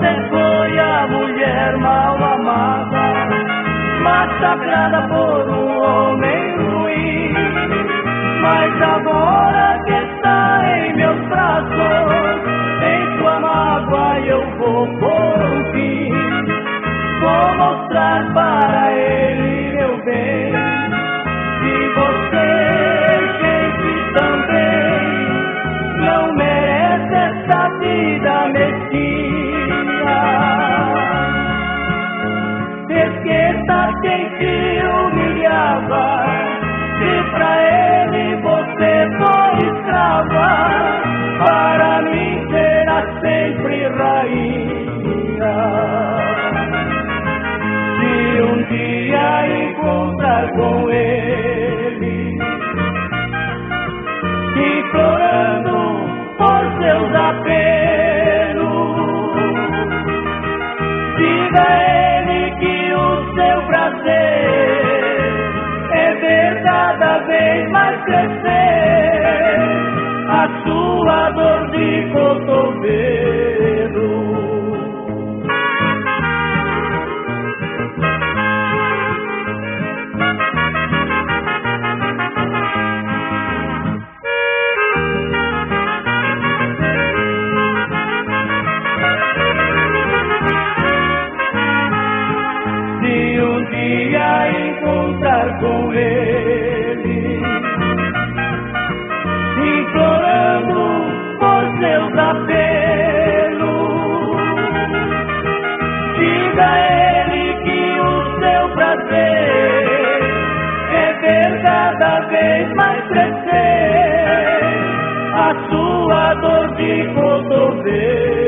Você foi a mulher mal amada, massacrada por um homem ruim. Mas agora que está em meus braços, em sua mágoa eu vou por um fim. Vou mostrar para ele, meu bem, que você, gente, também não merece essa vida mesquinha. Quem te humilhava, se pra ele você foi escrava, para mim será sempre rainha. Se um dia encontrar com ele, implorando por seus apelos, cada vez mais crescer a sua dor de cotovelo.